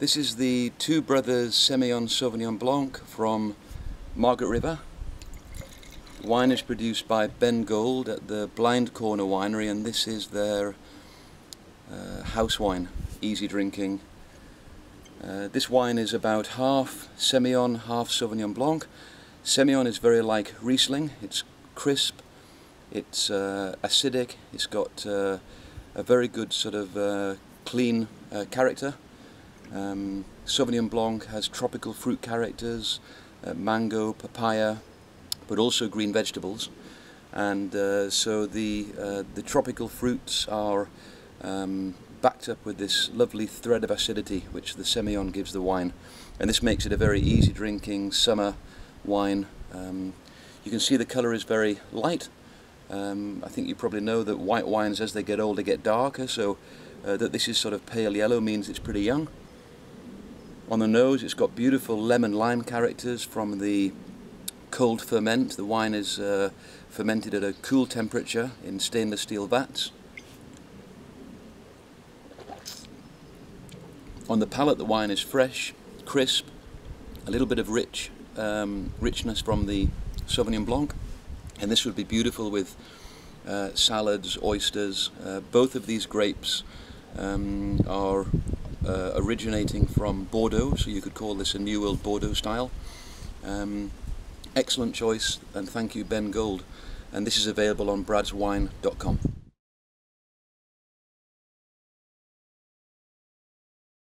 This is the Two Brothers Semillon Sauvignon Blanc from Margaret River. Wine is produced by Ben Gould at the Blind Corner Winery and this is their uh, house wine, easy drinking. Uh, this wine is about half Semillon, half Sauvignon Blanc. Semillon is very like Riesling, it's crisp, it's uh, acidic, it's got uh, a very good sort of uh, clean uh, character um, Sauvignon Blanc has tropical fruit characters, uh, mango, papaya, but also green vegetables. And uh, so the, uh, the tropical fruits are um, backed up with this lovely thread of acidity which the Semillon gives the wine. And this makes it a very easy drinking summer wine. Um, you can see the colour is very light. Um, I think you probably know that white wines as they get older get darker, so uh, that this is sort of pale yellow means it's pretty young. On the nose it's got beautiful lemon lime characters from the cold ferment. The wine is uh, fermented at a cool temperature in stainless steel vats. On the palate the wine is fresh, crisp, a little bit of rich um, richness from the Sauvignon Blanc and this would be beautiful with uh, salads, oysters. Uh, both of these grapes um, are uh, originating from Bordeaux, so you could call this a New World Bordeaux style. Um, excellent choice, and thank you Ben Gould. And this is available on bradswine.com.